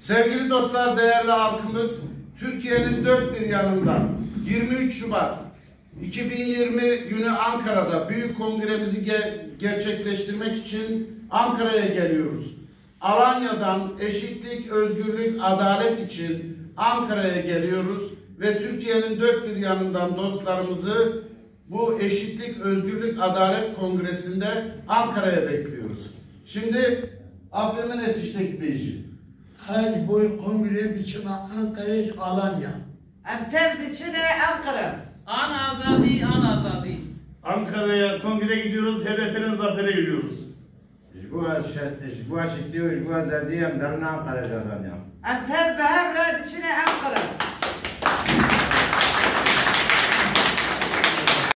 Sevgili dostlar, değerli halkımız, Türkiye'nin dört bir yanından 23 Şubat 2020 günü Ankara'da büyük kongremizi ge- gerçekleştirmek için Ankara'ya geliyoruz. Alanya'dan eşitlik, özgürlük, adalet için Ankara'ya geliyoruz ve Türkiye'nin dört bir yanından dostlarımızı bu eşitlik, özgürlük, adalet kongresinde Ankara'ya bekliyoruz. Şimdi abimin yetiştik bir işi. Her boy kongre biçimi Ankara, Alanya. Em tev diçine Ankara. An azadi, an azadi. Ankara'ya kongre gidiyoruz, HDP'nin zafere gidiyoruz. Jbu jbu eşitliği, jbu azadiye em derine Ankara jadan ya. Em tev behevre diçine Ankara.